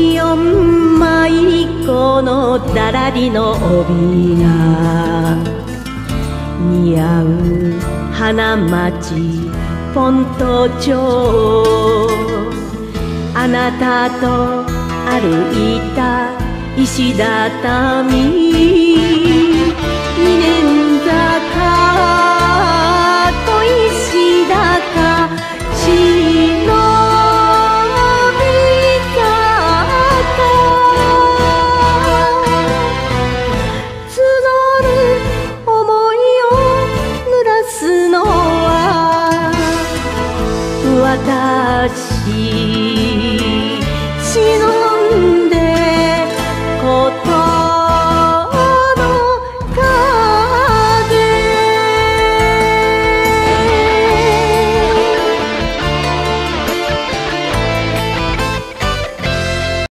四枚このだらりの帯が似合う花街ポント町。あなたと歩いた石畳。Ta